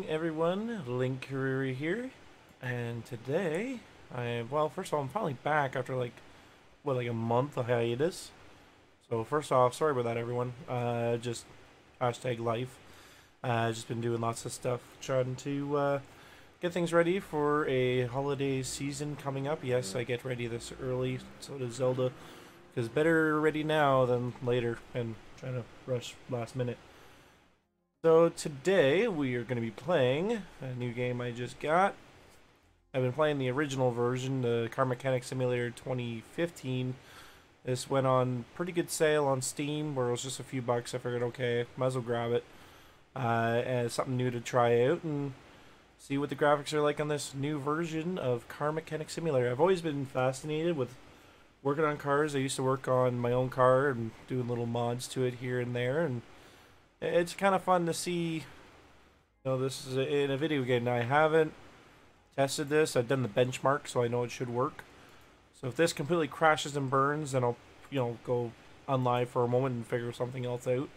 Evening, everyone. Link Koriri here, and today I well, first of all, I'm finally back after like what, like a month of hiatus. So first off, sorry about that, everyone. Uh, just hashtag life. Uh, just been doing lots of stuff, trying to uh, get things ready for a holiday season coming up. Yes, I get ready this early, so does Zelda, because better ready now than later, and trying to rush last minute. So today we are going to be playing a new game I just got. I've been playing the original version, the Car Mechanic Simulator 2015. This went on pretty good sale on Steam, where it was just a few bucks. I figured, okay, might as well grab it. Uh, and something new to try out and see what the graphics are like on this new version of Car Mechanic Simulator. I've always been fascinated with working on cars. I used to work on my own car and doing little mods to it here and there, and it's kind of fun to see. You know, this is in a video game. Now, I haven't tested this. I've done the benchmark, so I know it should work. So if this completely crashes and burns, then I'll you know go unlive for a moment and figure something else out.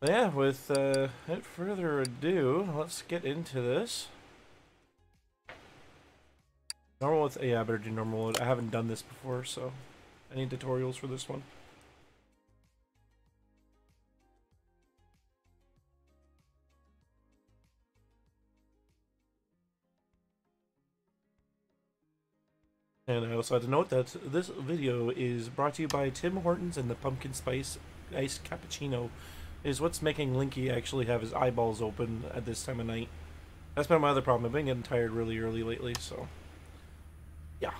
But yeah, with uh, without further ado, let's get into this. Normal with yeah, I better do normal. I haven't done this before, so I need tutorials for this one. And uh, I also had to note that this video is brought to you by Tim Hortons and the Pumpkin Spice Iced Cappuccino is what's making Linky actually have his eyeballs open at this time of night. That's been my other problem. I've been getting tired really early lately, so yeah.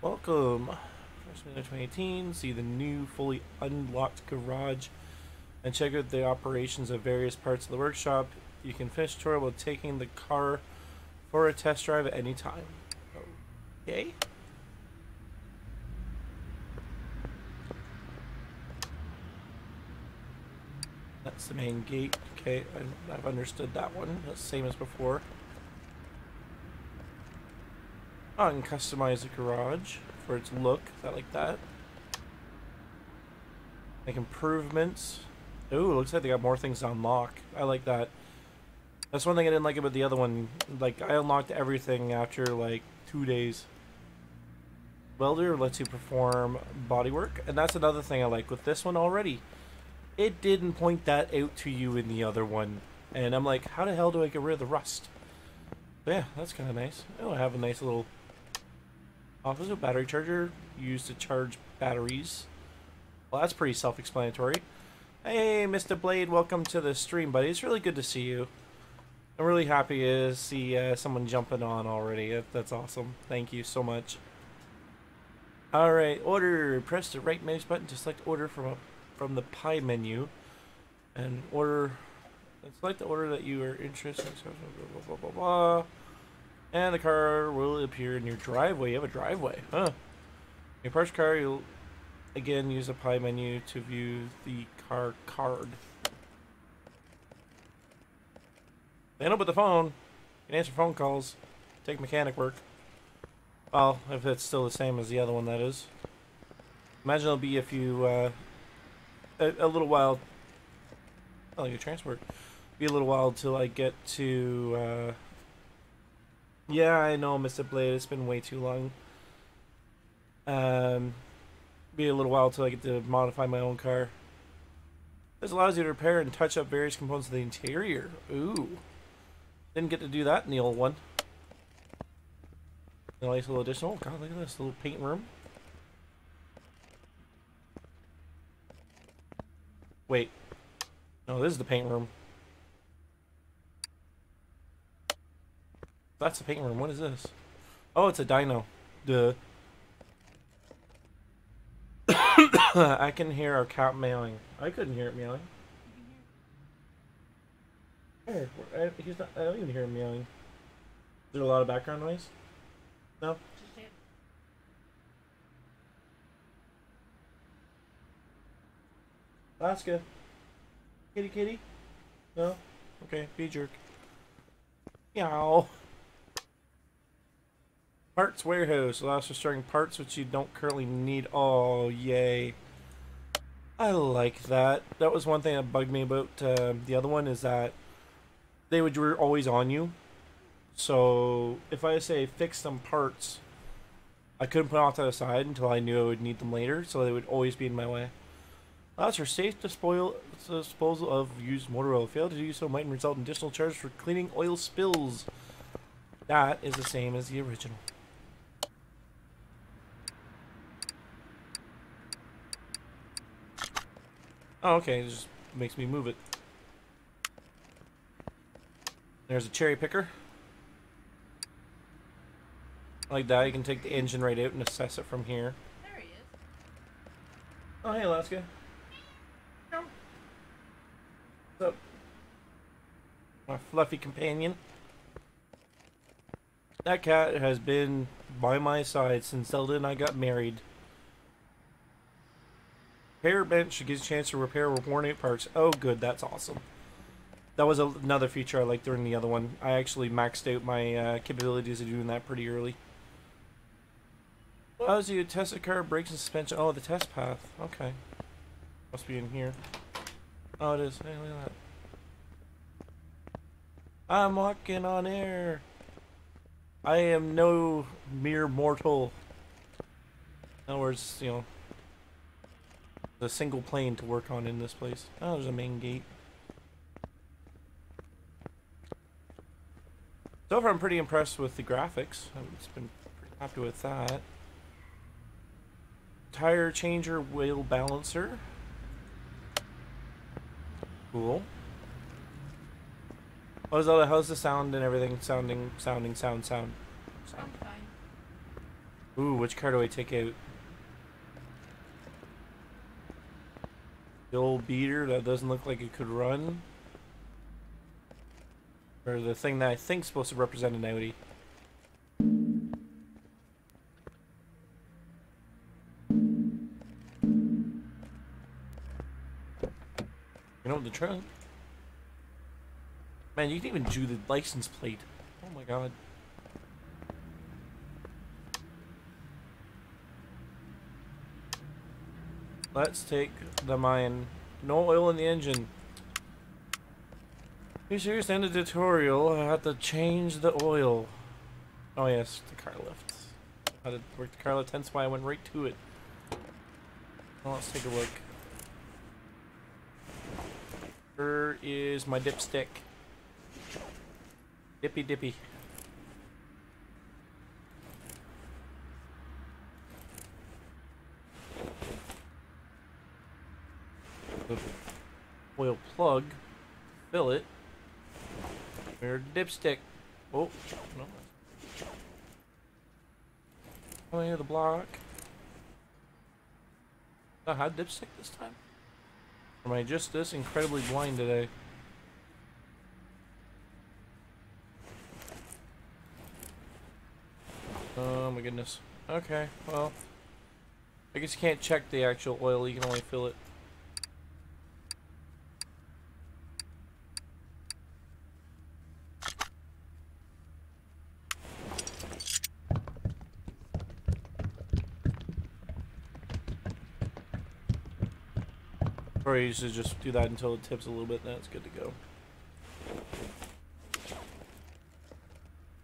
Welcome. First minute 2018. See the new fully unlocked garage and check out the operations of various parts of the workshop. You can finish tutorial while taking the car for a test drive at any time. Okay. That's the main gate. Okay, I've understood that one. That's the same as before. Oh, I can customize the garage for its look. I like that. Make improvements. Ooh, looks like they got more things to unlock. I like that. That's one thing I didn't like about the other one. Like, I unlocked everything after, like, two days. Welder lets you perform bodywork, and that's another thing I like with this one already it didn't point that out to you in the other one. And I'm like, how the hell do I get rid of the rust? But yeah, that's kind of nice. Oh, I have a nice little office battery charger used to charge batteries. Well, that's pretty self-explanatory. Hey, Mr. Blade, welcome to the stream, buddy. It's really good to see you. I'm really happy to see uh, someone jumping on already. That's awesome. Thank you so much. Alright, order. Press the right mouse button to select order from a from the pie menu and order select the order that you are interested in blah, blah, blah, and the car will appear in your driveway you have a driveway huh your parked car you'll again use the pie menu to view the car card Stand up with the phone can answer phone calls take mechanic work well if it's still the same as the other one that is imagine it'll be if you uh, a, a little while. Oh, your transport. Be a little while till I get to. Uh, yeah, I know, Mr. Blade. It's been way too long. Um, be a little while till I get to modify my own car. This allows you to repair and touch up various components of the interior. Ooh. Didn't get to do that in the old one. A nice little additional. God, look at this little paint room. Wait. No, this is the paint room. That's the paint room. What is this? Oh, it's a dyno. Duh. I can hear our cat meowing. I couldn't hear it meowing. Hey, he's not, I don't even hear him meowing. Is there a lot of background noise? No? Alaska. Kitty kitty? No? Okay, be jerk. Meow. Parts warehouse allows for storing parts which you don't currently need. Oh, yay. I like that. That was one thing that bugged me about uh, the other one is that they would were always on you. So if I say fix some parts, I couldn't put them off to the side until I knew I would need them later. So they would always be in my way. That's for safe disposal of used motor oil. Fail to do so might result in additional charges for cleaning oil spills. That is the same as the original. Oh, okay. It just makes me move it. There's a cherry picker. Like that, you can take the engine right out and assess it from here. There he is. Oh, hey, Alaska. What's up? My fluffy companion. That cat has been by my side since Zelda and I got married. Repair bench gives a chance to repair worn out parts. Oh, good, that's awesome. That was a, another feature I liked during the other one. I actually maxed out my uh, capabilities of doing that pretty early. Allows you to test the car, brakes, and suspension. Oh, the test path. Okay. Must be in here. Oh, it is. Hey, look at that. I'm walking on air. I am no mere mortal. In other words, you know, a single plane to work on in this place. Oh, there's a main gate. So far, I'm pretty impressed with the graphics. I've been pretty happy with that. Tire changer, wheel balancer. Cool. How's the, how's the sound and everything sounding, sounding, sound, sound? I'm fine. Ooh, which car do I take out? The old beater that doesn't look like it could run? Or the thing that I think's supposed to represent an Audi? You know the trunk? Man, you can even do the license plate. Oh my god. Let's take the mine. No oil in the engine. Sure to end the tutorial. Have to change the oil. Oh yes, the car lift. How to work the car lift, hence why I went right to it. Well, let's take a look. Where is my dipstick? Dippy dippy. The oil plug. Fill it. Where dipstick? Oh, no. Oh, yeah, the block. I had dipstick this time? Or am I just this incredibly blind today? Oh my goodness. Okay, well. I guess you can't check the actual oil, you can only fill it. Or you should just do that until it tips a little bit, then it's good to go.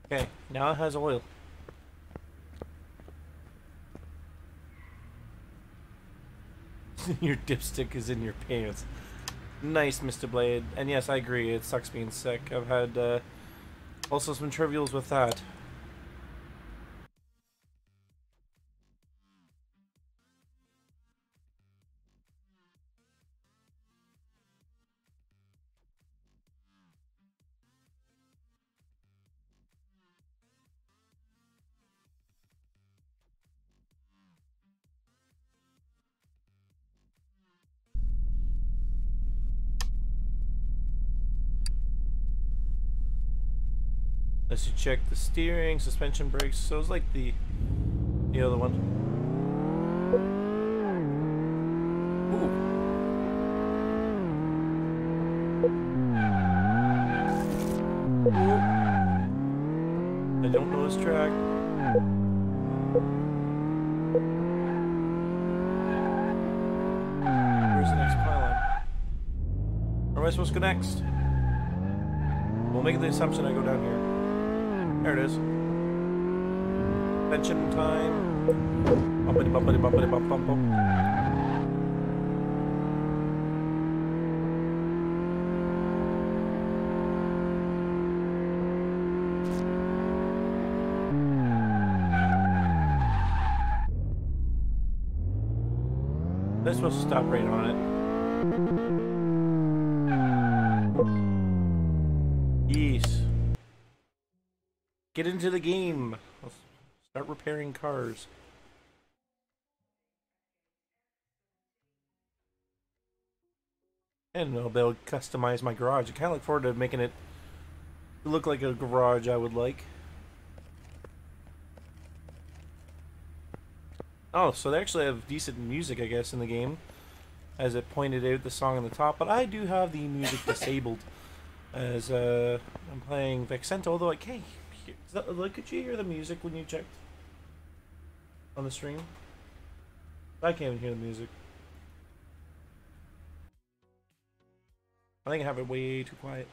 Okay, now it has oil. your dipstick is in your pants. Nice, Mr. Blade. And yes, I agree, it sucks being sick. I've had uh, also some trivials with that. Check the steering, suspension brakes, so it's like the the other one. Ooh. I don't know this track. Where's the next pylon? am I supposed to go next? We'll make the assumption I go down here. There it is. Pension time. Bumpity bumpity bumpity bump bump bump. They're stop right on it. Yes. Get into the game. Let's start repairing cars. And I don't know, they'll customize my garage. I kind of look forward to making it look like a garage I would like. Oh, so they actually have decent music, I guess, in the game. As it pointed out the song on the top, but I do have the music disabled. As uh, I'm playing Vexento, although like, hey, that, like, could you hear the music when you checked on the stream? I can't even hear the music. I think I have it way too quiet.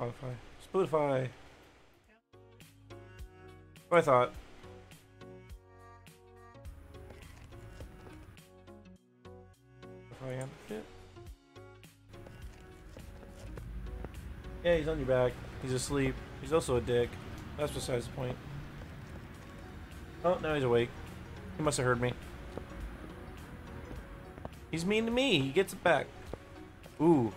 Spotify. Spotify. What I thought. Spotify, yeah. Yeah, he's on your back. He's asleep. He's also a dick. That's besides the point. Oh, now he's awake. He must have heard me. He's mean to me. He gets it back. Ooh.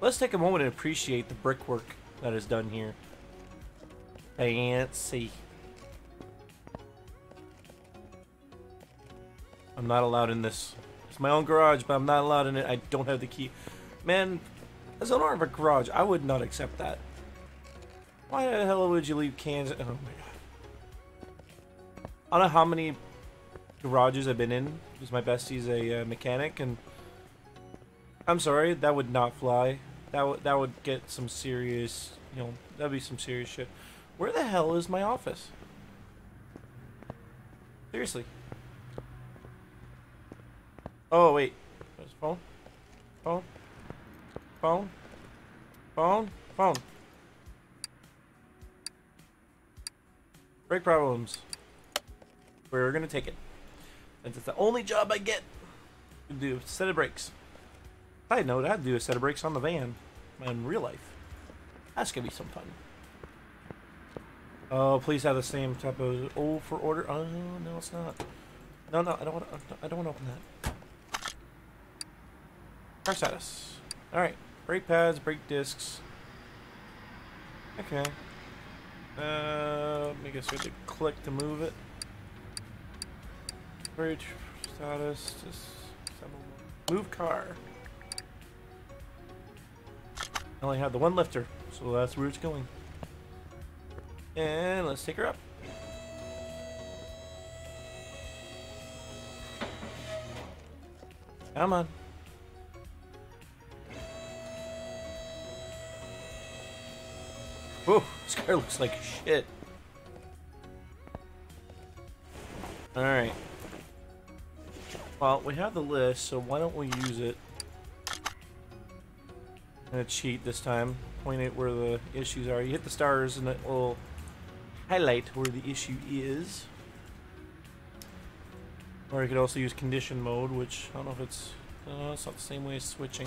Let's take a moment and appreciate the brickwork that is done here. Fancy. I'm not allowed in this. It's my own garage, but I'm not allowed in it. I don't have the key. Man, as owner of a garage, I would not accept that. Why the hell would you leave cans? Oh my god. I don't know how many garages I've been in because my bestie's a uh, mechanic, and I'm sorry, that would not fly. That would that would get some serious, you know, that'd be some serious shit. Where the hell is my office? Seriously. Oh wait, there's phone, phone, phone, phone, phone. Brake problems. We're gonna take it. Since it's the only job I get to do. Set of brakes. Side note, I'd do a set of brakes on the van in real life. That's gonna be some fun. Oh, please have the same type of oh for order. Oh no, it's not. No, no, I don't want. I don't want to open that. Car status. All right, brake pads, brake discs. Okay. Uh, I guess we have to click to move it. Brake status. Just move car. I only have the one lifter, so that's where it's going. And let's take her up. Come on. Whoa, this car looks like shit. Alright. Well, we have the list, so why don't we use it? I'm gonna cheat this time. Point out where the issues are. You hit the stars and it will highlight where the issue is. Or you could also use condition mode, which I don't know if it's... Uh, it's not the same way as switching.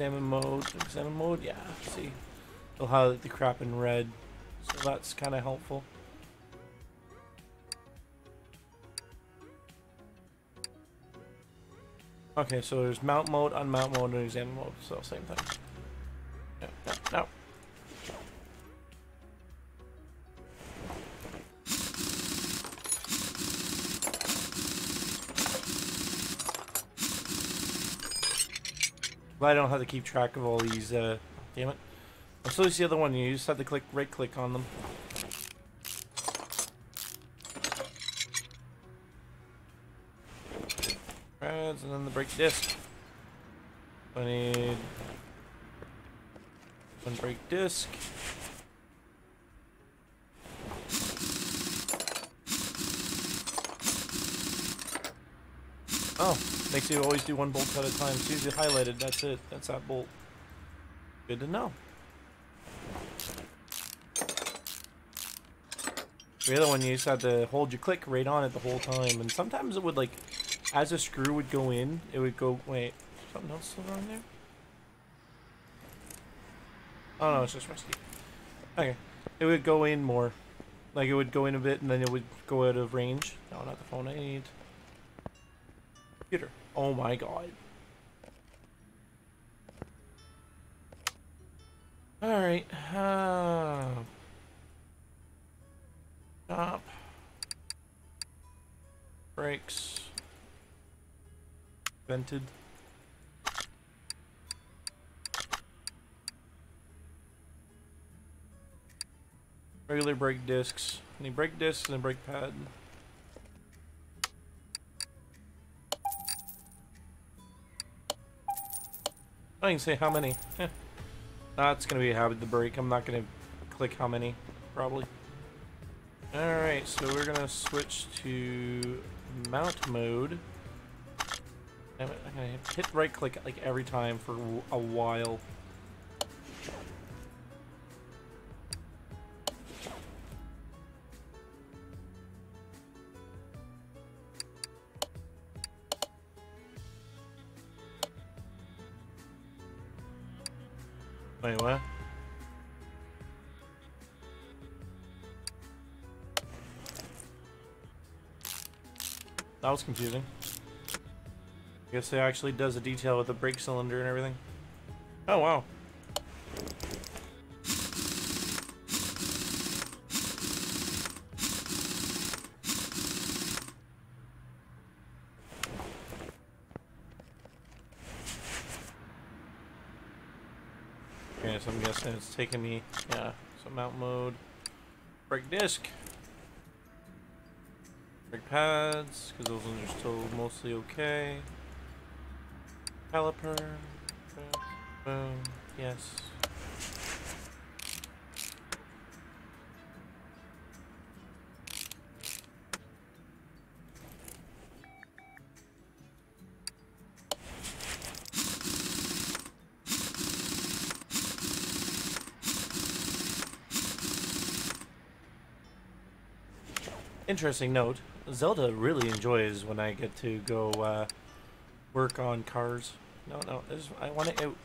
Examine mode. Examine mode, yeah, see. It'll highlight the crap in red. So that's kind of helpful. Okay, so there's mount mode, unmount mode, and examine mode. So same thing. Glad I don't have to keep track of all these, uh, damn it. So is the other one, you just have to click, right click on them. Pads and then the brake disc. I need one brake disc. Oh, Makes you always do one bolt at a time. As soon as you highlight that's it. That's that bolt. Good to know. The other one, you just had to hold your click right on it the whole time, and sometimes it would like, as a screw would go in, it would go. Wait, something else still on there? Oh no, it's just rusty. Okay, it would go in more, like it would go in a bit, and then it would go out of range. No, not the phone. I need computer. Oh my god. All right. Uh, stop. Brakes. Vented. Regular brake discs. Any brake discs and a brake pad. I can say how many. That's gonna be how the break. I'm not gonna click how many, probably. Alright, so we're gonna switch to mount mode. I'm gonna hit right click like every time for a while. That was confusing. I guess it actually does a detail with the brake cylinder and everything. Oh, wow. Okay, so I'm guessing it's taking me, yeah, so mount mode, brake disc, pads, because those ones are still mostly okay, caliper, boom, yes. Interesting note, Zelda really enjoys when I get to go uh, work on cars. No, no, I want it out.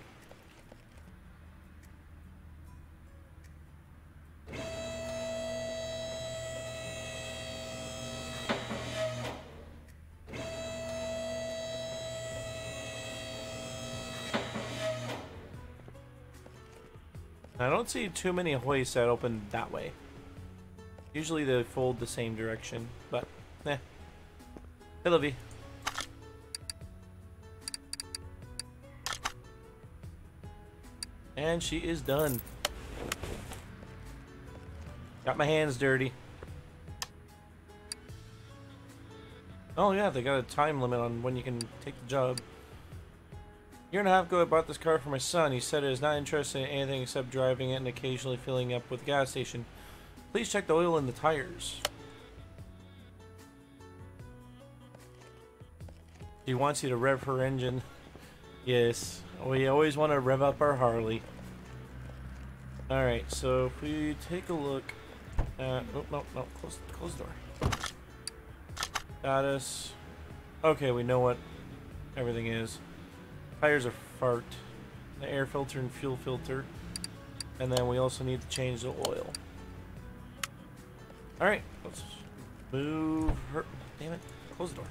I don't see too many hoists that open that way. Usually they fold the same direction, but. Hey, Livy. And she is done. Got my hands dirty. Oh yeah, they got a time limit on when you can take the job. Year and a half ago, I bought this car for my son. He said he is not interested in anything except driving it and occasionally filling up with a gas station. Please check the oil in the tires. He wants you to rev her engine. Yes, we always want to rev up our Harley. Alright, so if we take a look at... Oh, no, no, close, close the door. Status. Okay, we know what everything is. Tires are fart. The air filter and fuel filter. And then we also need to change the oil. Alright, let's move her. Damn it, close the door.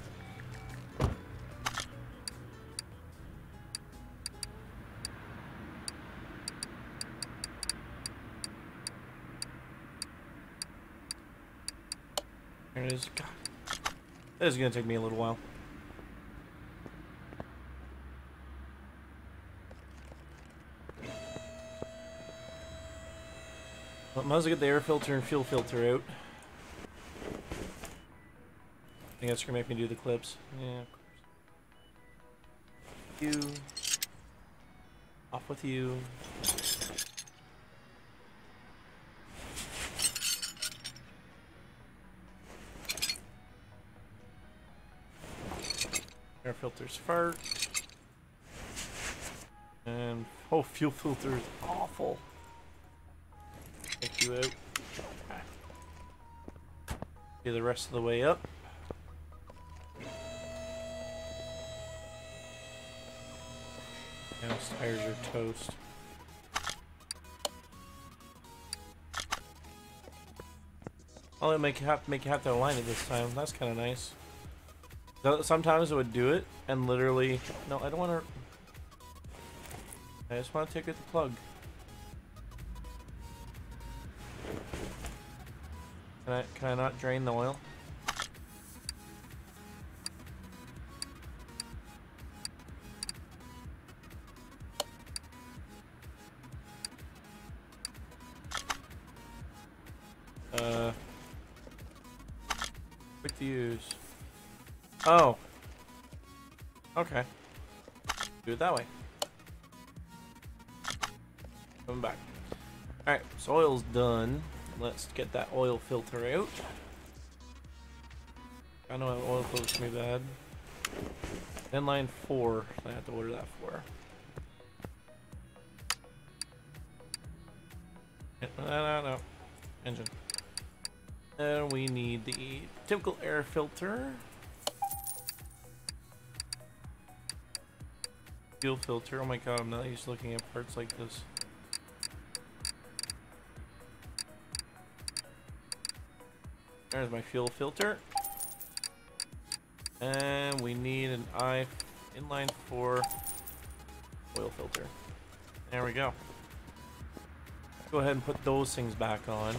It is. God. This is going to take me a little while. Well, might as well get the air filter and fuel filter out. I think that's gonna make me do the clips. Yeah, of course. You. Off with you. Filters fart. And oh, fuel filter is awful. Take you out. Okay, the rest of the way up. Now tires are toast. I'll make you have make you have to align it this time. That's kind of nice. Sometimes it would do it and literally. No, I don't want to. I just want to take it the plug. Can I can I not drain the oil? It that way. Coming back. Alright, so oil's done. Let's get that oil filter out. I know oil filter's me bad. Inline 4, I have to order that for. No, no, no. Engine. And we need the typical air filter. Fuel filter. Oh my god, I'm not used to looking at parts like this. There's my fuel filter. And we need an I inline 4 oil filter. There we go. Go ahead and put those things back on.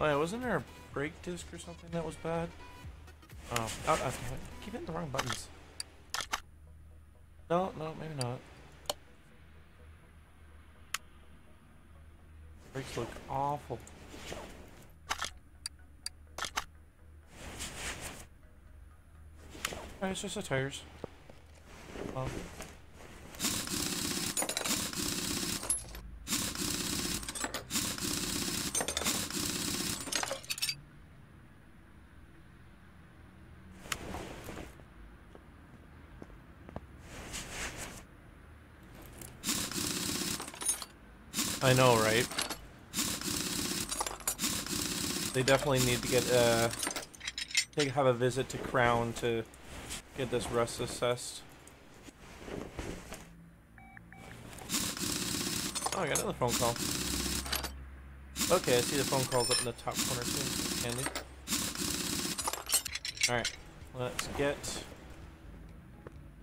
Oh yeah, wasn't there a brake disc or something that was bad? Oh, I, I, keep hitting the wrong buttons. No, no, maybe not. Brakes look awful. It's just the tires. Um, I know, right? They definitely need to get uh take have a visit to Krown to get this rust assessed. Oh, I got another phone call. Okay, I see the phone calls up in the top corner too. Handy. Alright, let's get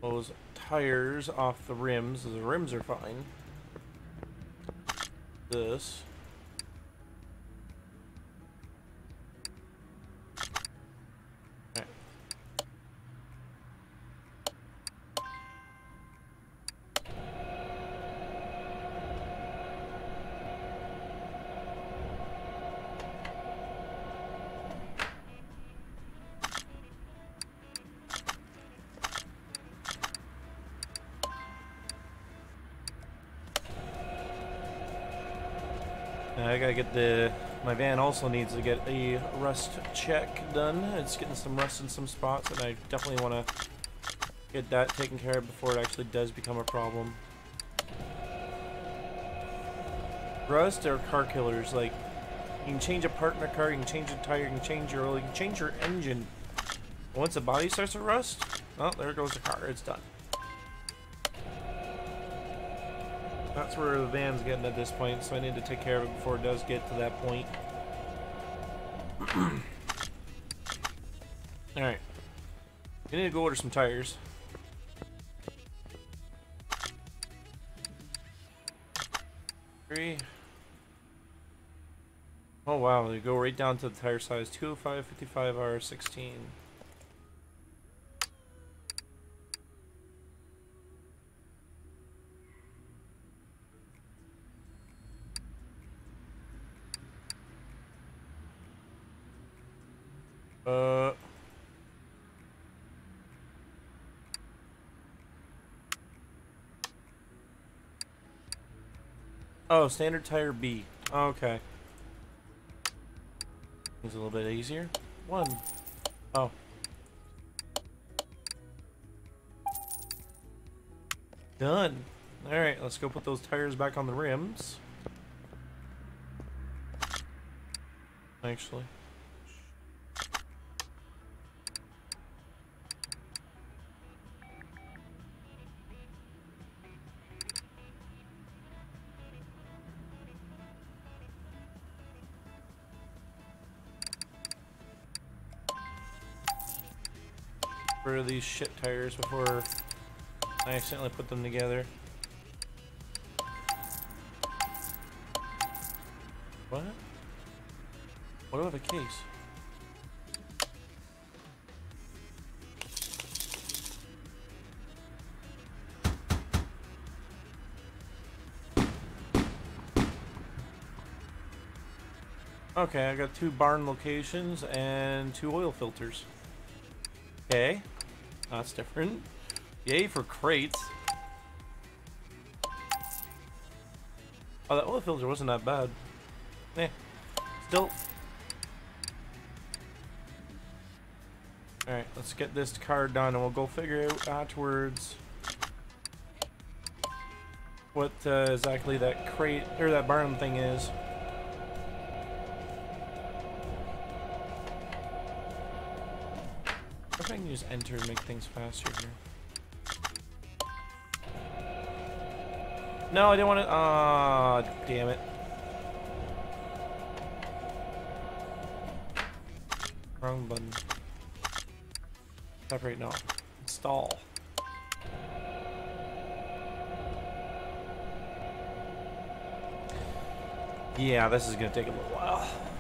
those tires off the rims. The rims are fine this. Gotta get the... My van also needs to get a rust check done. It's getting some rust in some spots, and I definitely want to get that taken care of before it actually does become a problem. Rust are car killers. Like, you can change a part in a car, you can change a tire, you can change your oil, you can change your engine. Once the body starts to rust, well, there goes the car. It's done. That's where the van's getting at this point, so I need to take care of it before it does get to that point. Alright. We need to go order some tires. Three. Oh wow, they go right down to the tire size 205, 55, R16. Uh. Oh, standard tire B. Oh, okay. It's a little bit easier. One. Oh. Done. Alright, let's go put those tires back on the rims. Actually. Shit tires before I accidentally put them together. What? What about the case? Okay, I got two barn locations and two oil filters. Okay. That's different. Yay for crates. Oh, that oil filter wasn't that bad. Eh. Still. Alright, let's get this car done and we'll go figure out afterwards what uh, exactly that crate or that barn thing is. Just enter and make things faster here. No, I didn't want to. Ah, damn it. Wrong button. Separate, no. Install. Yeah, this is gonna take a little while.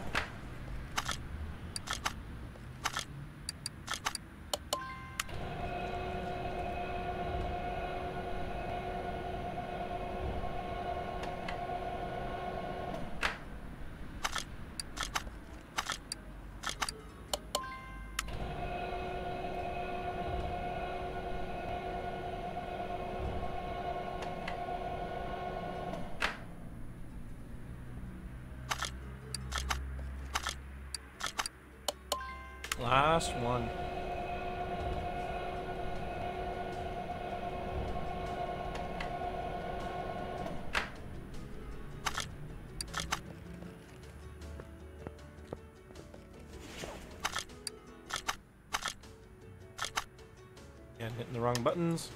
Last one. And hitting the wrong buttons.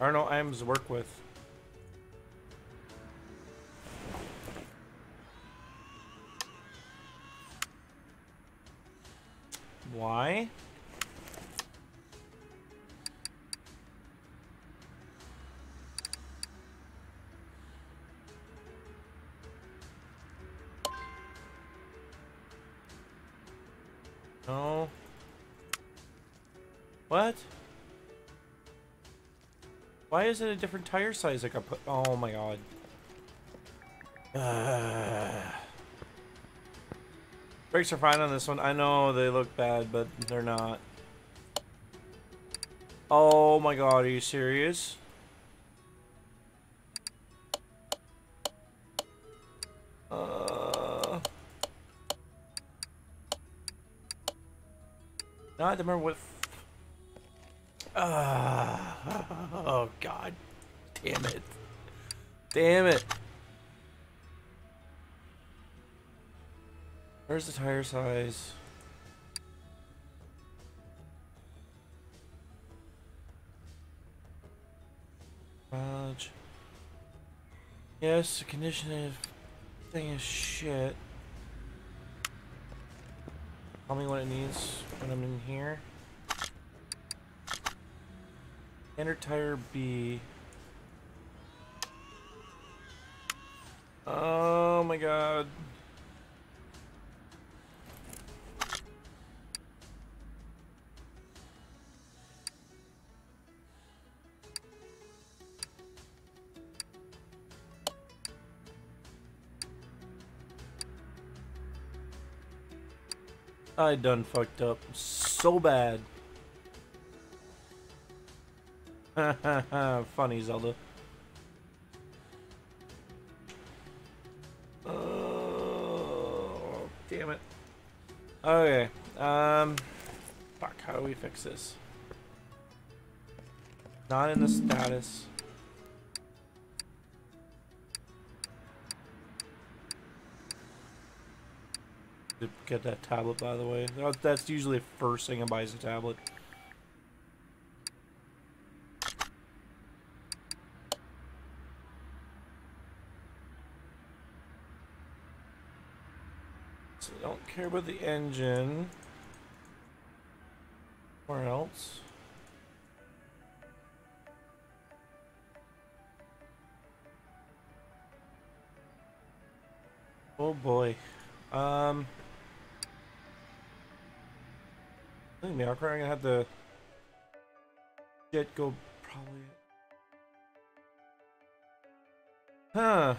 Arno items to work with. Why is it a different tire size Like, I put? Oh my god. Uh. Brakes are fine on this one. I know they look bad, but they're not. Oh my god, are you serious? Uh, I don't remember what. Damn it, damn it. Where's the tire size? Fudge. Yes, the condition of thing is shit. Tell me what it needs when I'm in here. Enter tire B. Oh my god. I done fucked up so bad. Funny, Zelda. Okay, um... Fuck, how do we fix this? Not in the status. Get that tablet, by the way. That's usually the first thing I buy is a tablet. Care about the engine. Where else? Oh boy. Um. I think Meowcry, I'm gonna have to get go probably. Huh.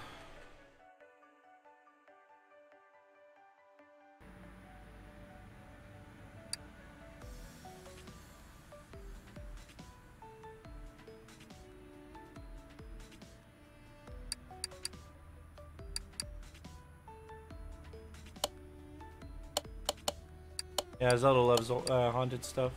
Yeah, Zelda loves uh, haunted stuff.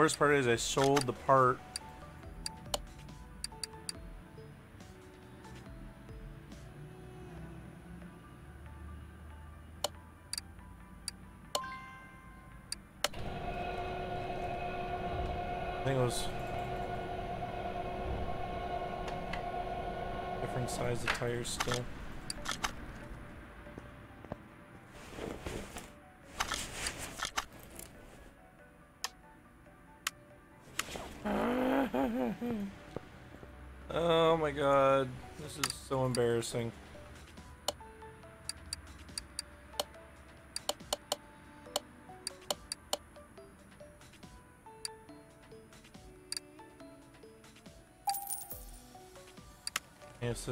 Worst part is I sold the part I think it was different size of tires still. It's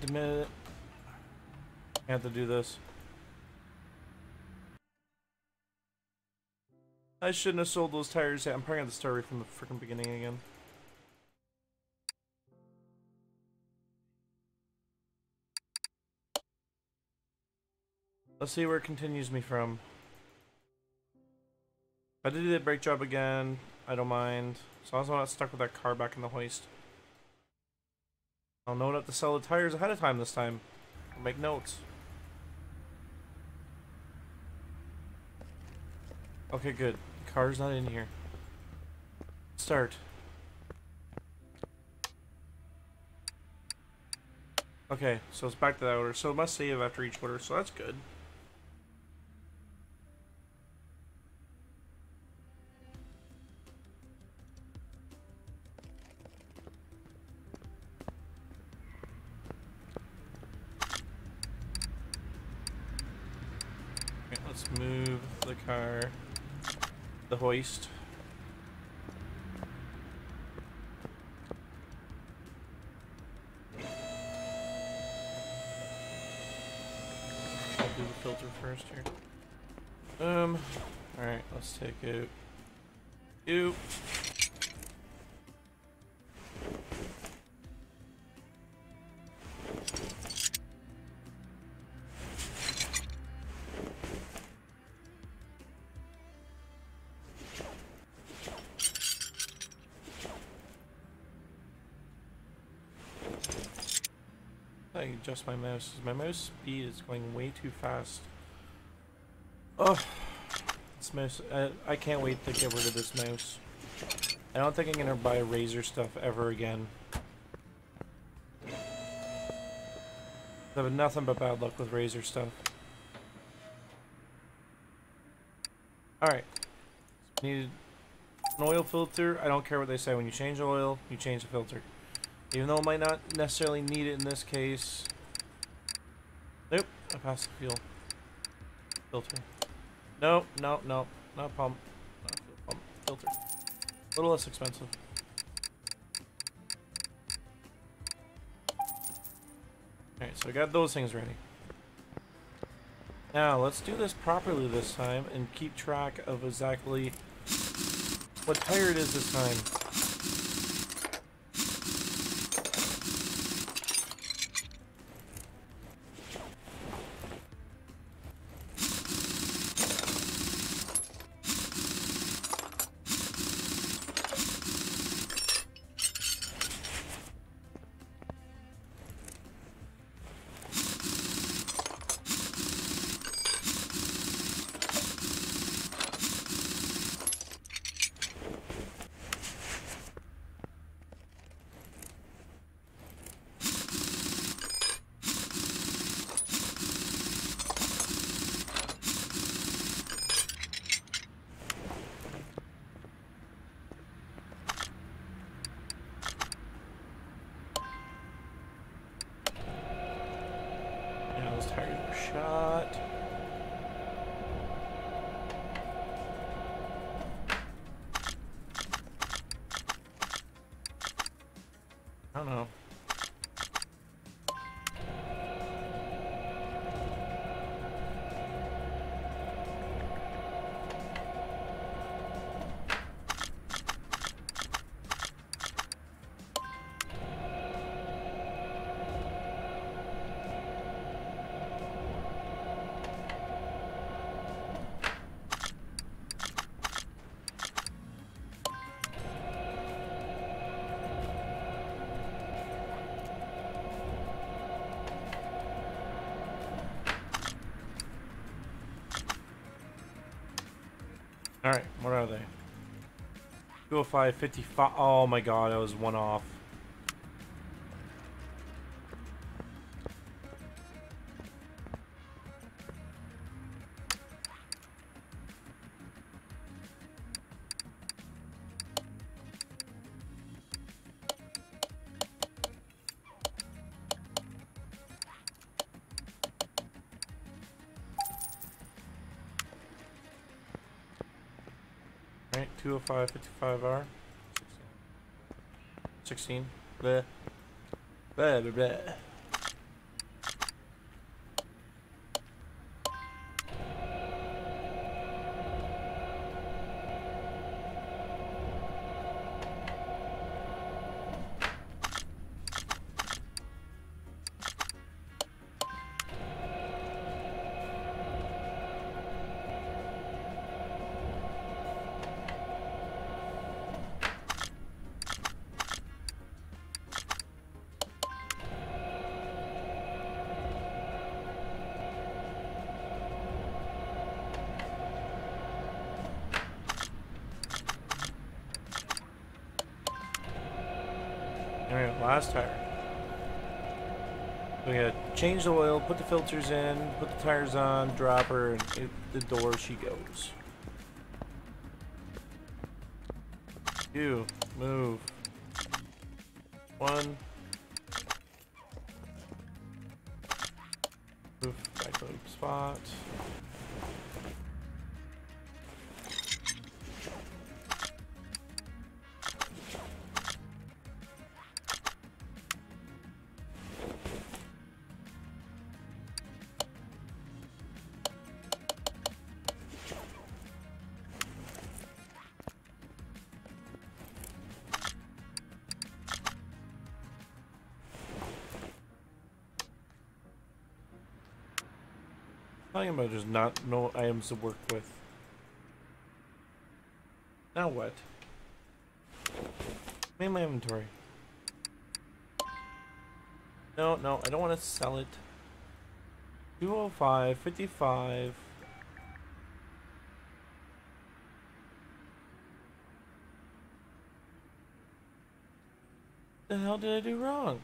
to admit it. I have to do this. I shouldn't have sold those tires yet. I'm probably to start right from the freaking beginning again. Let's see where it continues me from. If I did the brake job again, I don't mind. As long as I'm not stuck with that car back in the hoist. I'll know not to sell the tires ahead of time this time. I'll make notes. Okay, good. The car's not in here. Start. Okay, so it's back to that order. So it must save after each order, so that's good. I adjust my mouse. My mouse speed is going way too fast. Oh, this mouse. I, I can't wait to get rid of this mouse. I don't think I'm gonna buy Razer stuff ever again. I've had nothing but bad luck with Razer stuff. Alright. Need an oil filter. I don't care what they say. When you change oil, you change the filter. Even though I might not necessarily need it in this case. Nope, I passed the fuel. Filter. No, no, no, not pump. Not fuel pump. Filter. A little less expensive. Alright, so I got those things ready. Now, let's do this properly this time and keep track of exactly what tire it is this time. What are they? 205, 55. Oh my god, I was one off. Alright, 205, 55R. 16. Bleh. Bleh, bleh, bleh. Alright, change the oil, put the filters in, put the tires on, drop her, and it, the door she goes. You, About just not no items to work with. Now what? Made my inventory. No, no, I don't want to sell it. 205, 55. The hell did I do wrong?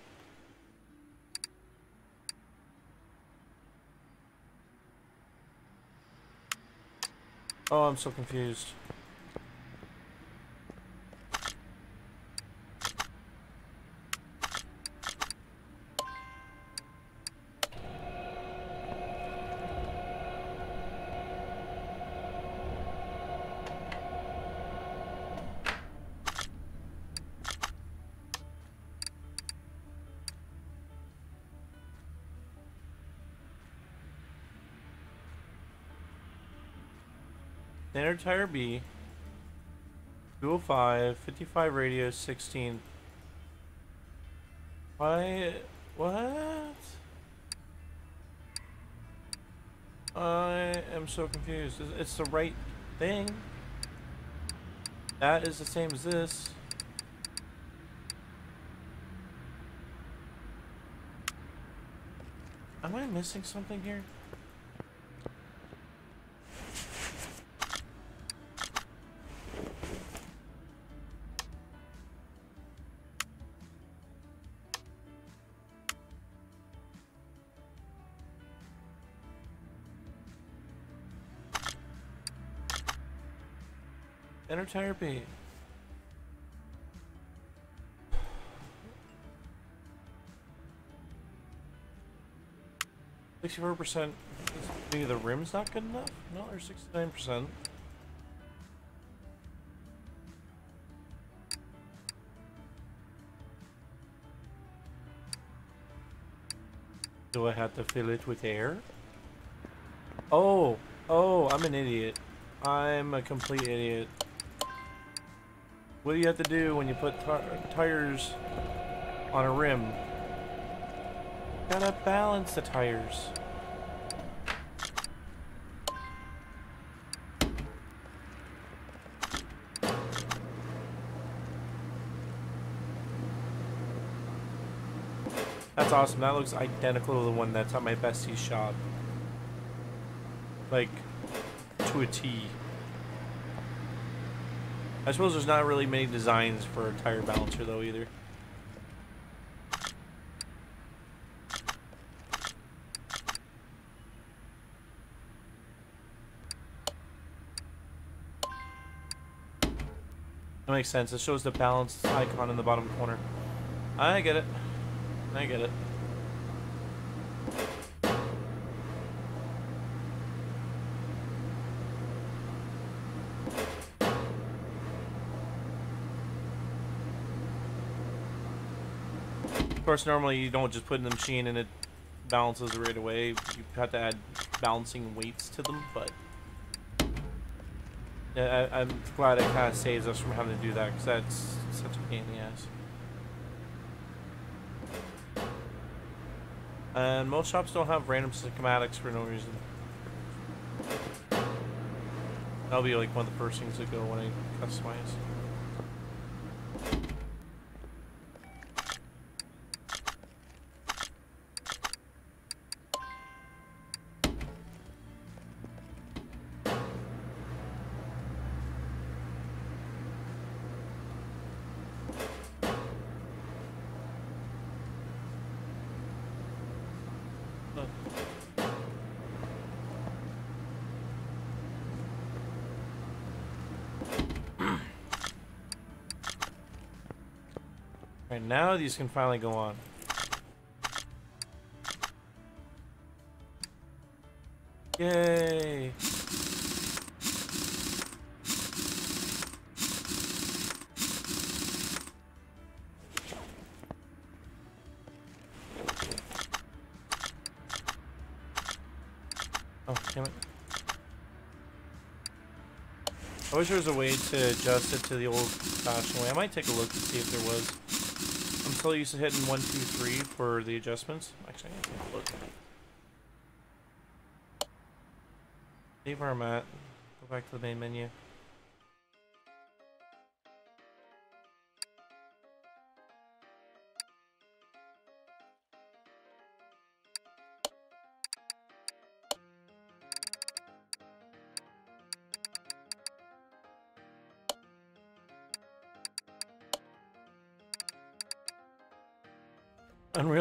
Oh, I'm so confused. Tire B. 205, 55 radius, 16. Why? What? I am so confused. It's the right thing. That is the same as this. Am I missing something here? Enter tire. Sixty-four percent. Maybe the rim's not good enough. No, or sixty-nine percent. Do I have to fill it with air? Oh, oh, I'm an idiot. I'm a complete idiot. What do you have to do when you put tires on a rim? Gotta balance the tires. That's awesome. That looks identical to the one that's on my bestie's shop. Like, to a T. I suppose there's not really many designs for a tire balancer though either. That makes sense. It shows the balance icon in the bottom corner. I get it. I get it. Course, normally you don't just put in the machine and it balances right away. You have to add balancing weights to them, but yeah, I, am glad it kind of saves us from having to do that because that's such a pain in the ass. And most shops don't have random schematics for no reason. That'll be like one of the first things that go when I customize. Right now, these can finally go on. Yay! Oh, damn it. I wish there was a way to adjust it to the old fashioned way. I might take a look to see if there was. Still used to hitting 1, 2, 3 for the adjustments. Actually, I look. Where I'm at. Go back to the main menu.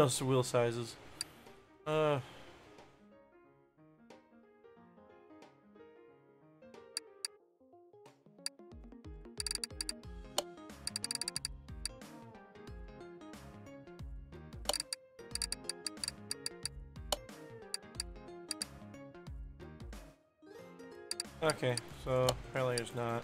Unreal wheel sizes. Uh. Okay, so apparently it's not.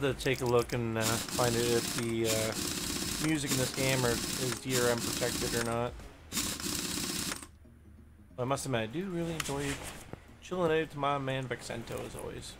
Have to take a look and uh, find out if the uh, music in this game are, is DRM protected or not. I must admit, I do really enjoy chilling out to my man Vexento as always.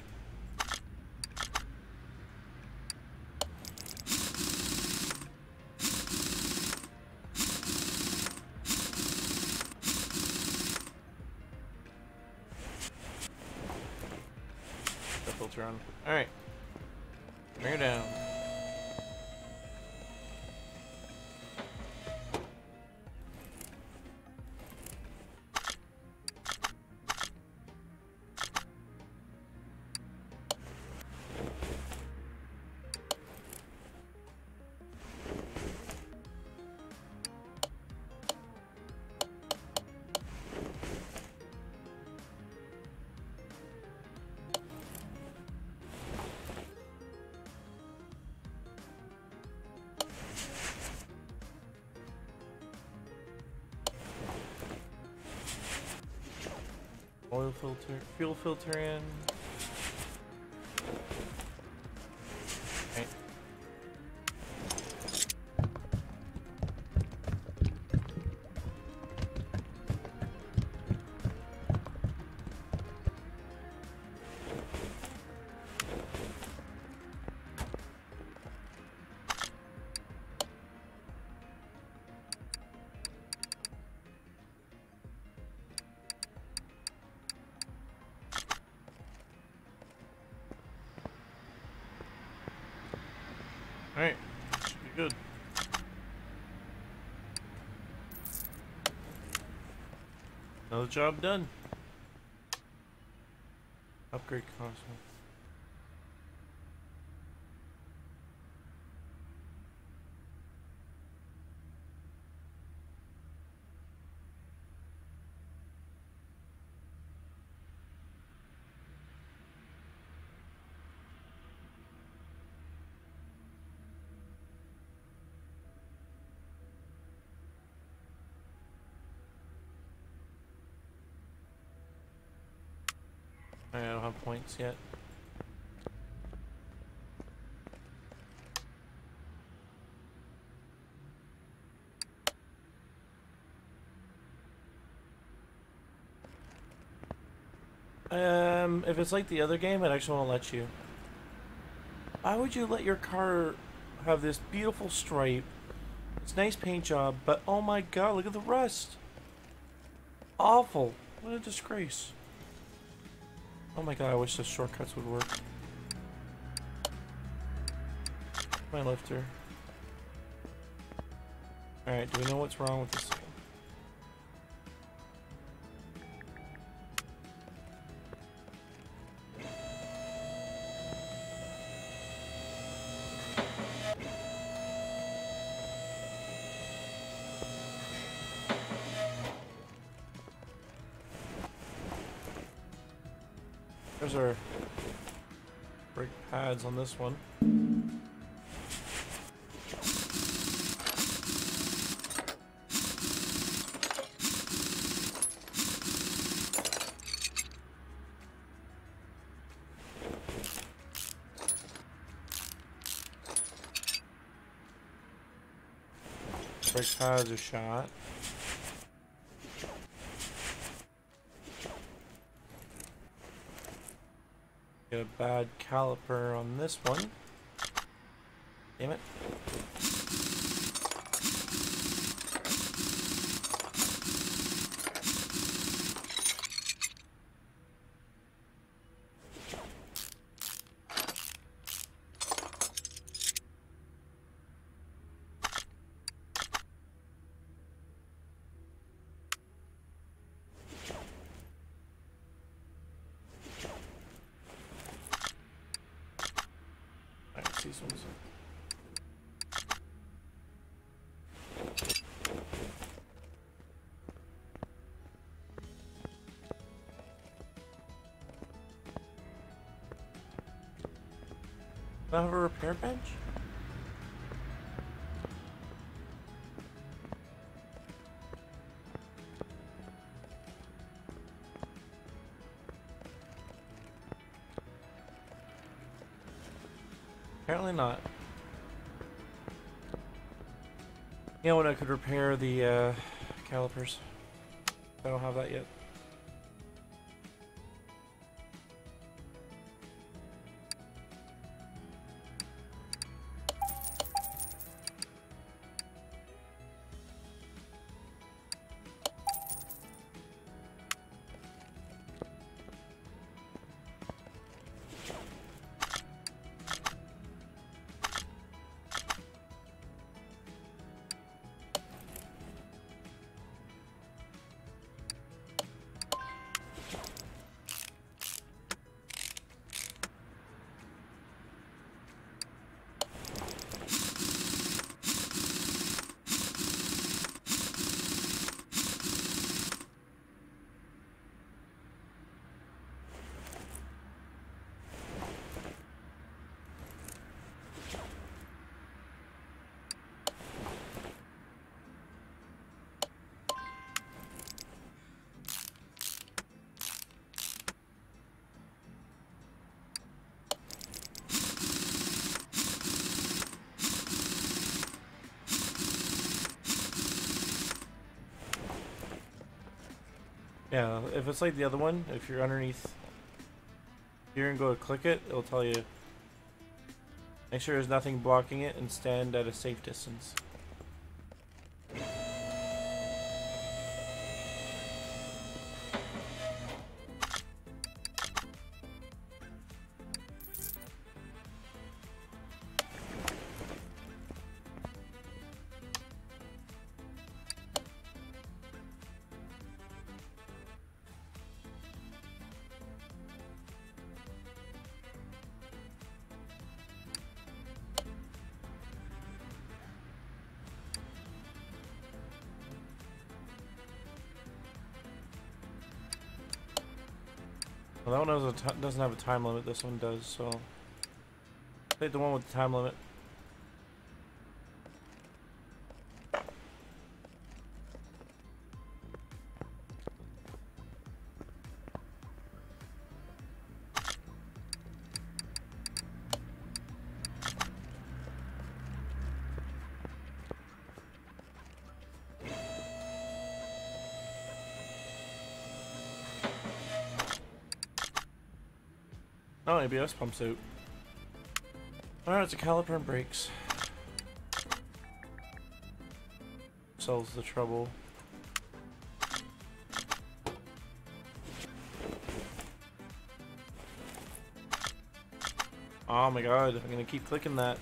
Oil filter, fuel filter in. Job done. Upgrade console. I yet. Um, if it's like the other game, it actually won't let you. Why would you let your car have this beautiful stripe? It's nice paint job, but oh my god, look at the rust. Awful. What a disgrace. Oh my god, I wish the shortcuts would work. My lifter. Alright, do we know what's wrong with this brake pads on this one. Brake pads are shot. A bad caliper on this one. Damn it. You know when I could repair the uh, calipers? I don't have that yet. Yeah, if it's like the other one, if you're underneath here and go to click it, it'll tell you. Make sure there's nothing blocking it and stand at a safe distance. Doesn't have a time limit. This one does, so take the one with the time limit. ABS pump suit. Alright, it's a caliper and brakes. Solves the trouble. Oh my god, I'm gonna keep clicking that.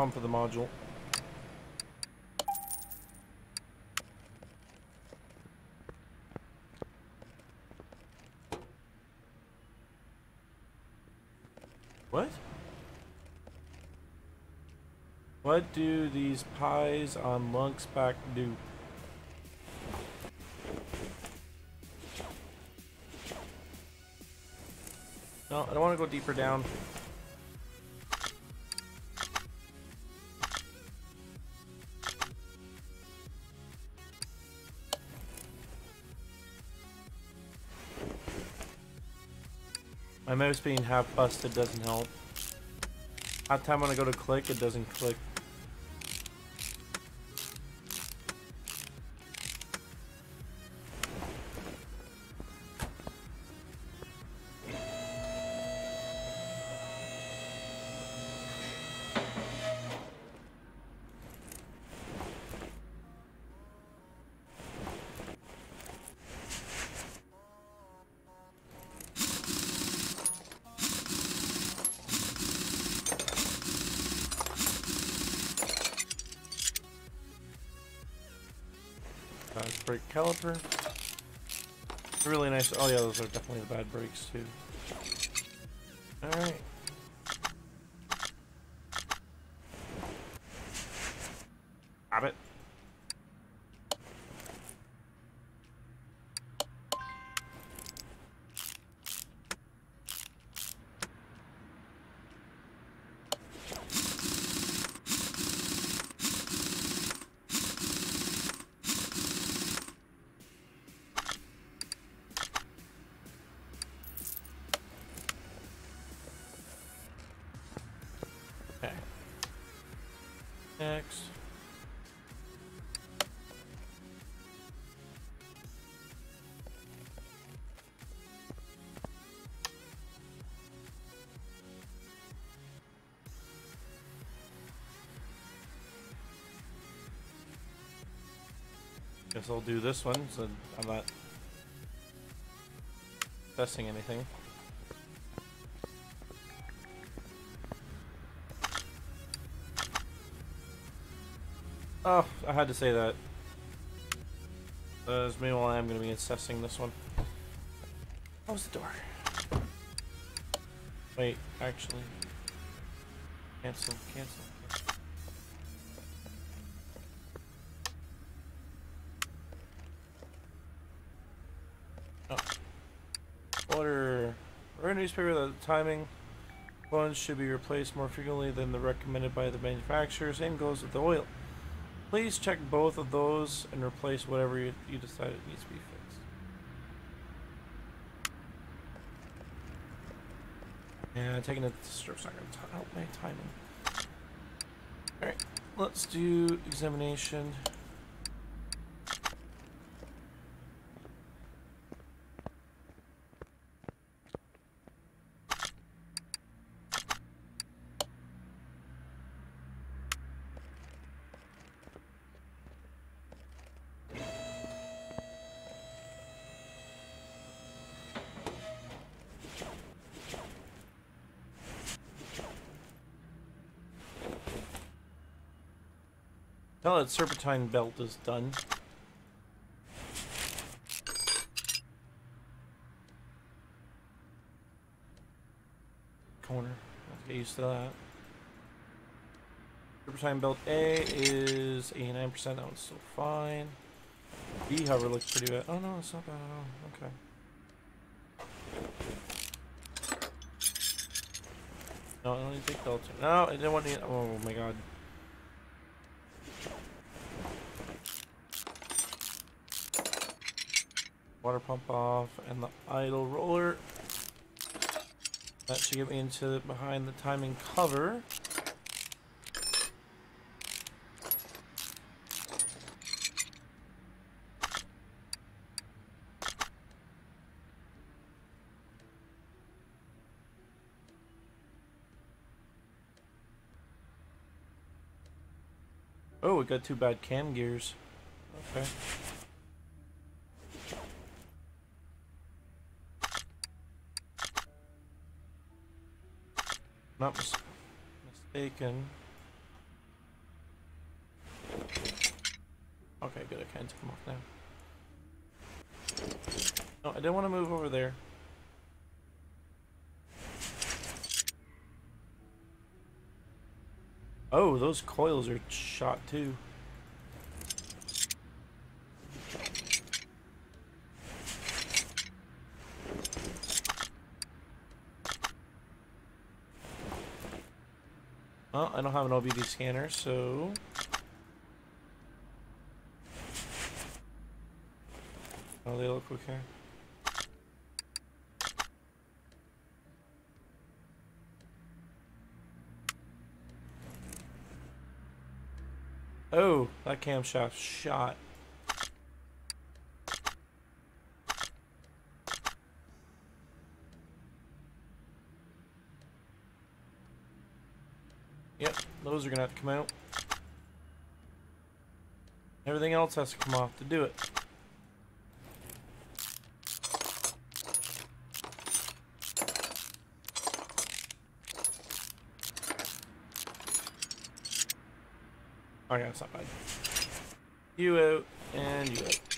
Pump for the module. What? What do these pies on Lunk's back do? No, I don't want to go deeper down. My mouse being half busted doesn't help. Half time when I go to click, it doesn't click. Caliper. Really nice. Oh yeah, those are definitely the bad brakes too. Alright. Guess I'll do this one, so I'm not testing anything. Oh, I had to say that. Uh, as meanwhile, I am going to be assessing this one. Close the door. Wait, actually. Cancel, cancel. cancel. Oh. Order. Order newspaper that the timing ones should be replaced more frequently than the recommended by the manufacturer. Same goes with the oil. Please check both of those and replace whatever you, you decide it needs to be fixed. Yeah, taking a strip's not going to oh, help my timing. Alright, let's do examination. Tell that serpentine belt is done. Corner. Let's get used to that. Serpentine belt A is 89%. That one's still fine. B, however, looks pretty bad. Oh no, it's not bad at all. Okay. No, I to take delta. No, I didn't want to. Oh my god. water pump off and the idle roller. That should get me into behind the timing cover. Oh, we got two bad cam gears. Okay. Not mis mistaken. Okay, good. I can take them off now. No, I didn't want to move over there. Oh, those coils are shot too. I don't have an OBD scanner, so... Oh, they look okay. Oh, that camshaft shot. Those are gonna have to come out. Everything else has to come off to do it. Oh yeah, it's not bad. You out, and you out.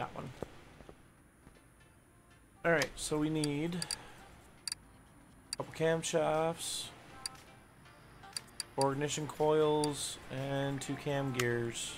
That one. Alright, so we need a couple camshafts, four ignition coils, and two cam gears.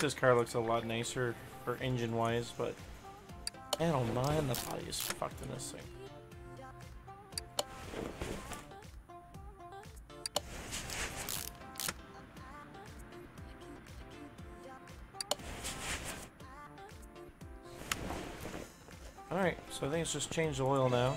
This car looks a lot nicer for engine wise, but I don't mind the body is fucked in this thing. Alright, so I think it's just changed the oil now.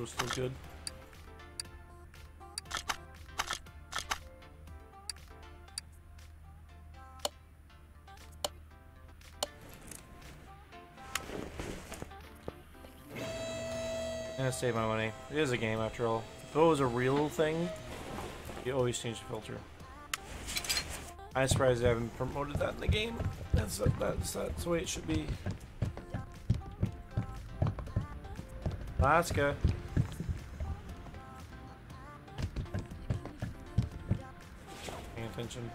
Filter was still good. I'm gonna save my money. It is a game after all. If it was a real thing, you always change the filter. I'm surprised they haven't promoted that in the game. That's that's that's the way it should be. Alaska. Attention.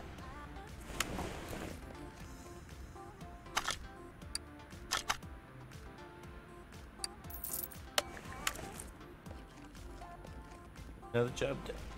Another job done.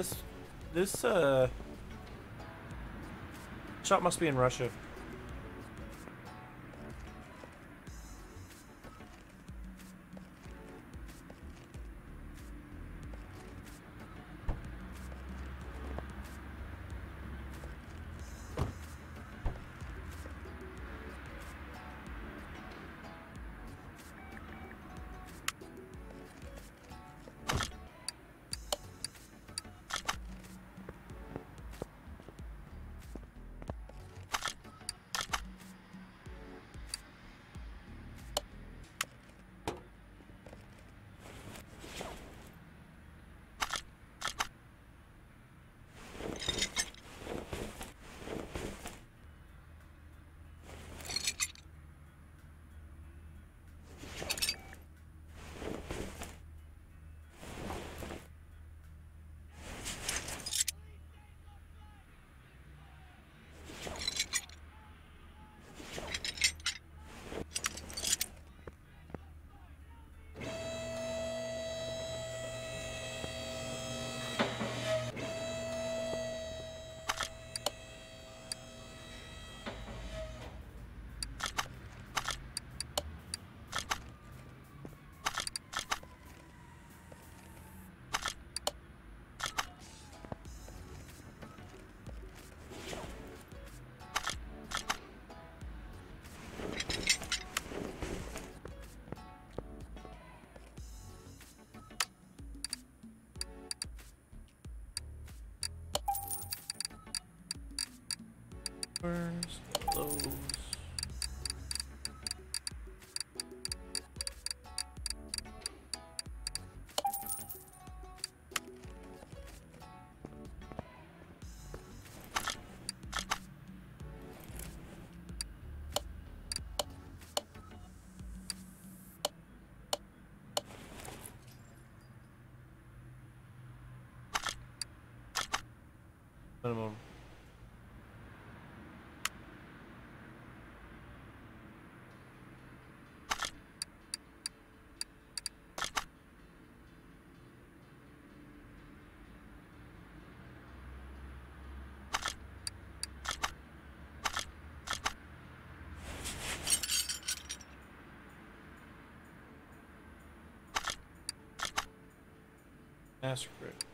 This, this, uh, shop must be in Russia. Minimum. Master Grid.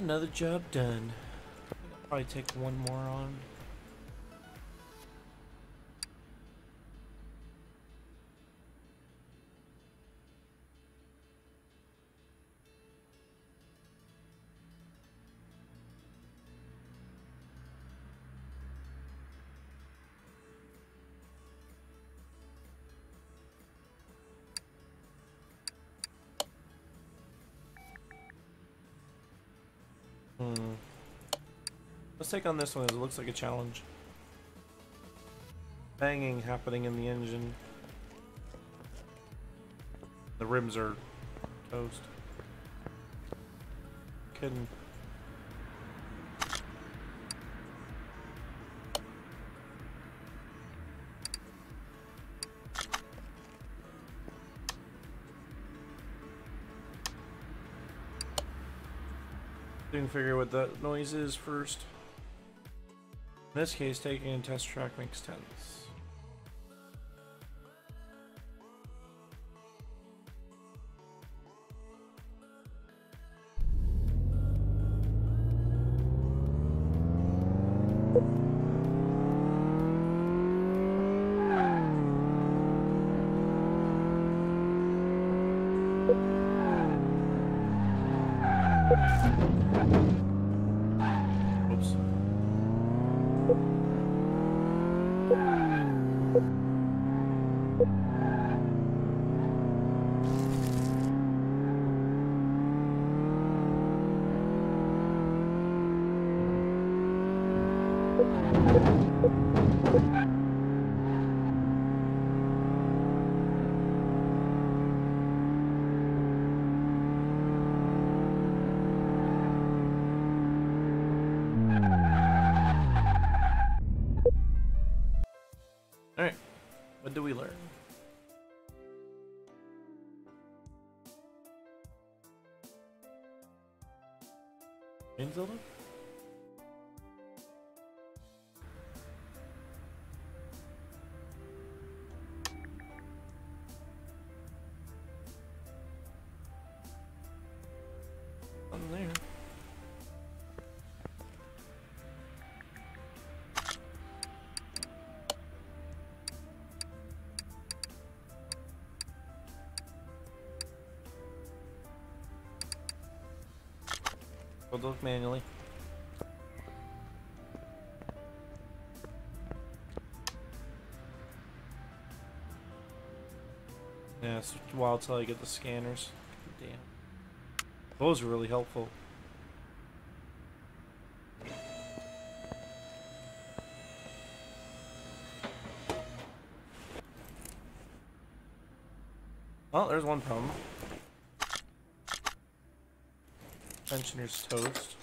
Another job done. I'll probably take one more on. Let's take on this one as it looks like a challenge. Banging happening in the engine. The rims are toast. Kidding. Didn't figure what that noise is first. In this case, taking a test track makes sense. We'll look manually. Yeah, it's a while till I get the scanners. Damn. Those are really helpful. Well, there's one problem. Tensioner's toast.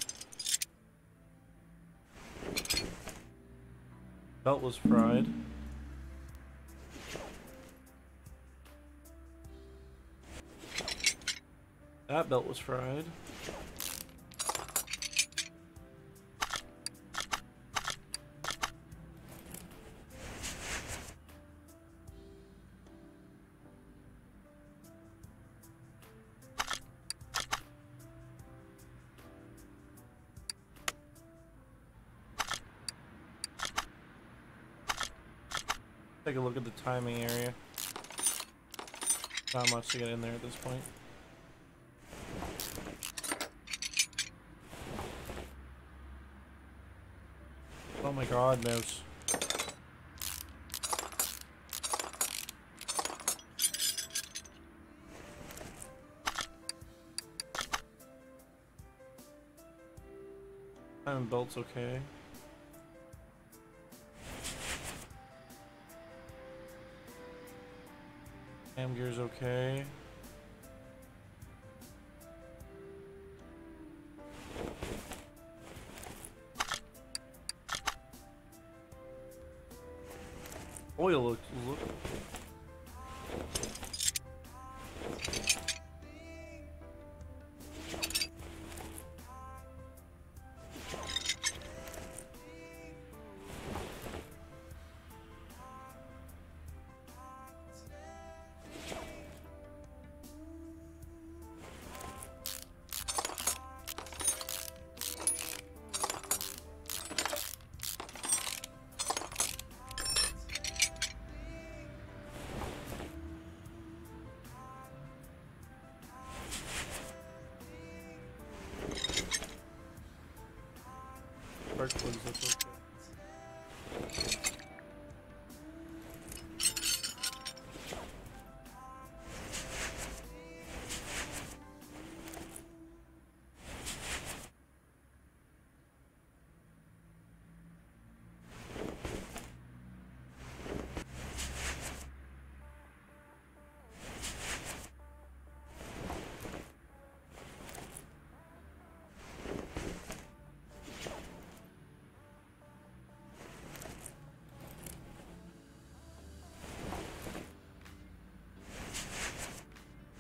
Belt was fried. That belt was fried. A look at the timing area. Not much to get in there at this point. Oh my god, mouse. Time belt's okay. Cam gear's okay.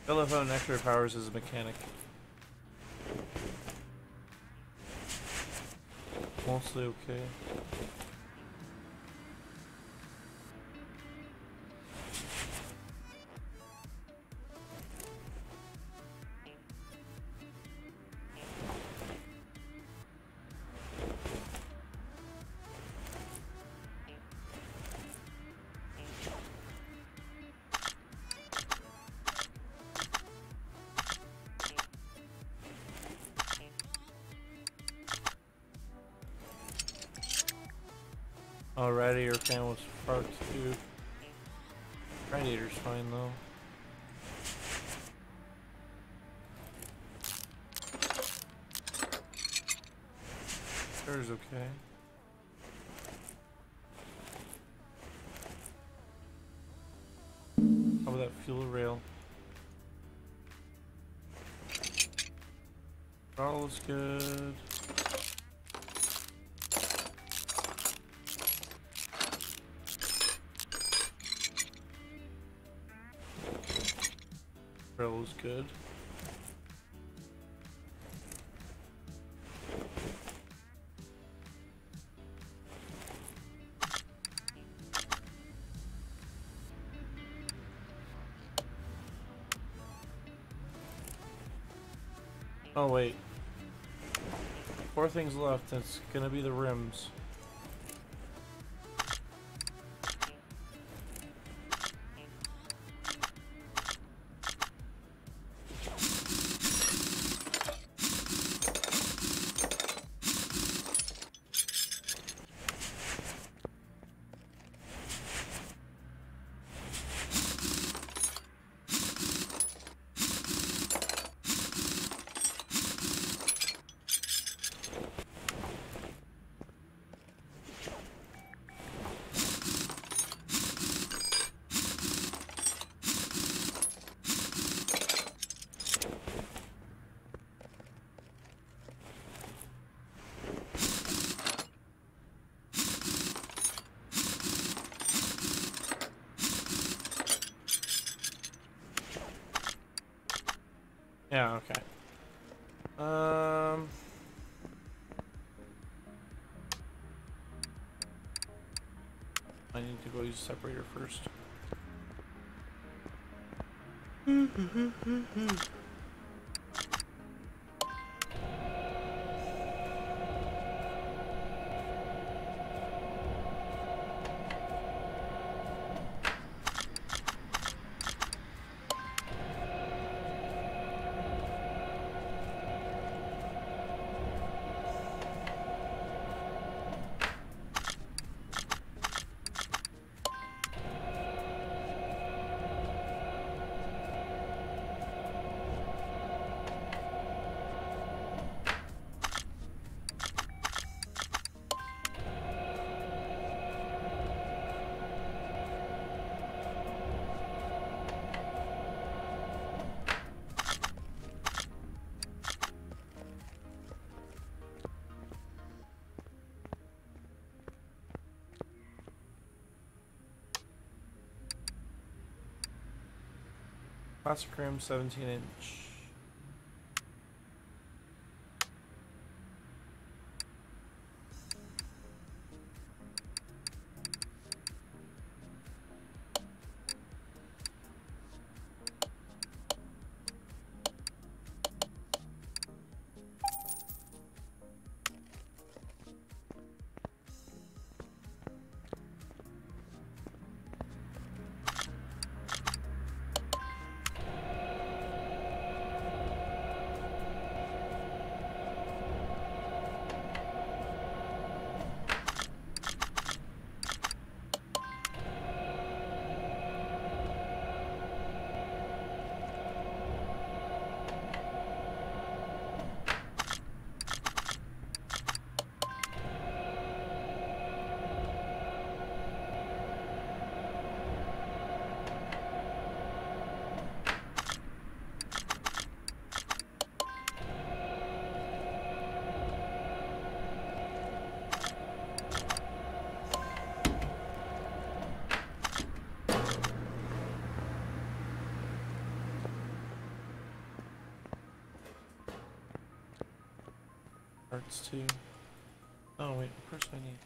Telephone extra powers as a mechanic. Mostly okay. Radiator fan was sparked too. Radiator's fine though. Sure's okay. How about that fuel rail? Throttle is good. Is good. Oh wait. Four things left, it's gonna be the rims. Separator first. Mm-hmm. Plastic rim 17 inch. Oh wait, first I need.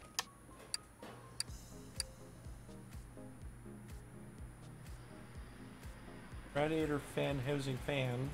Radiator fan housing fan.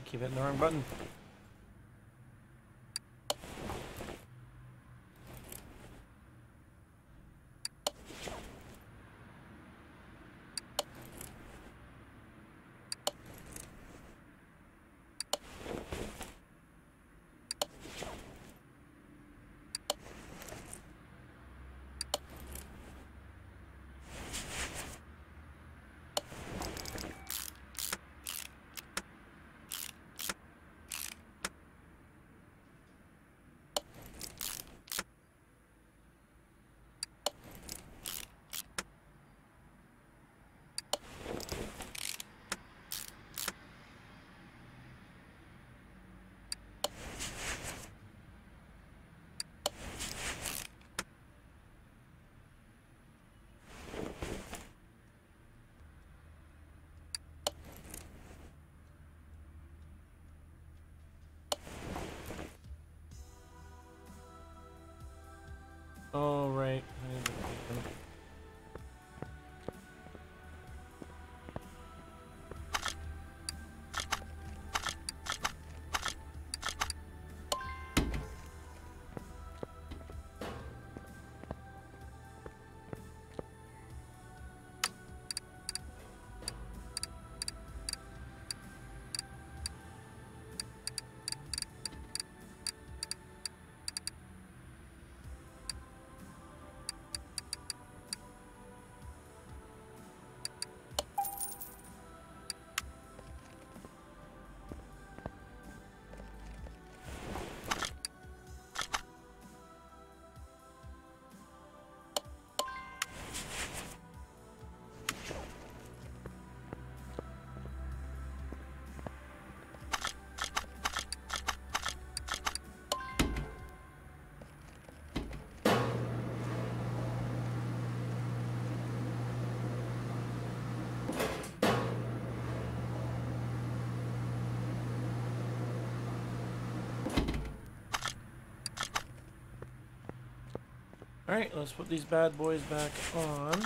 Keep hitting the wrong button. Oh, right. I need Alright, let's put these bad boys back on.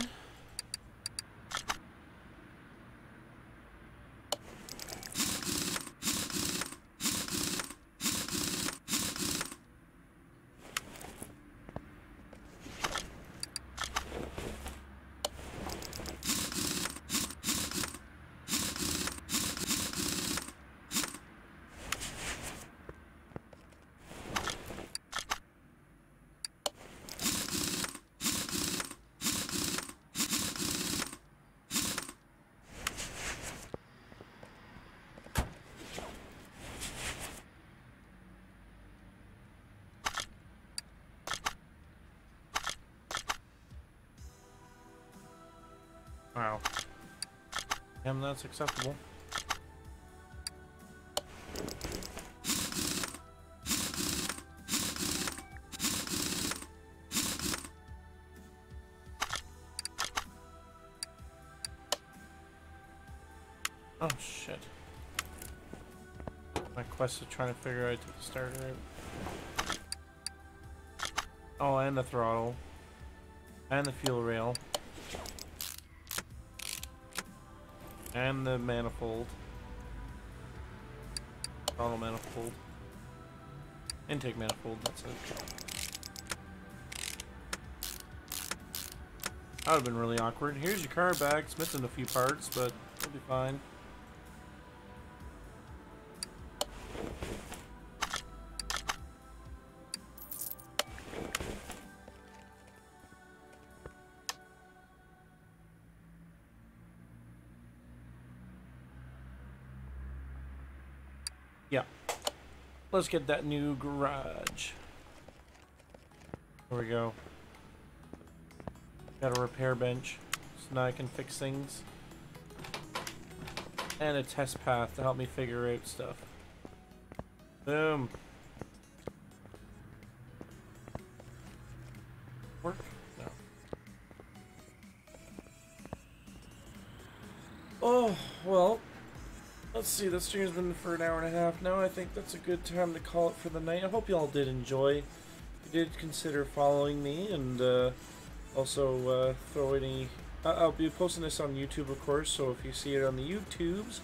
that's acceptable. Oh shit. My quest is trying to figure out the starter. Oh, and the throttle. And the fuel rail. The manifold. Throttle manifold. Intake manifold, that's it. That would have been really awkward. Here's your car back. It's missing a few parts, but it'll be fine. Let's get that new garage. There we go. Got a repair bench, so now I can fix things. And a test path to help me figure out stuff. Boom. See, the stream's been for an hour and a half now. I think that's a good time to call it for the night. I hope you all did enjoy. If you did consider following me and, uh, also, uh, throw any... I'll be posting this on YouTube, of course, so if you see it on the YouTubes,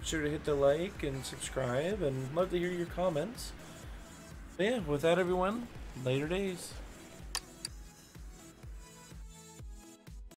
be sure to hit the like and subscribe, and love to hear your comments. But yeah, with that, everyone, later days.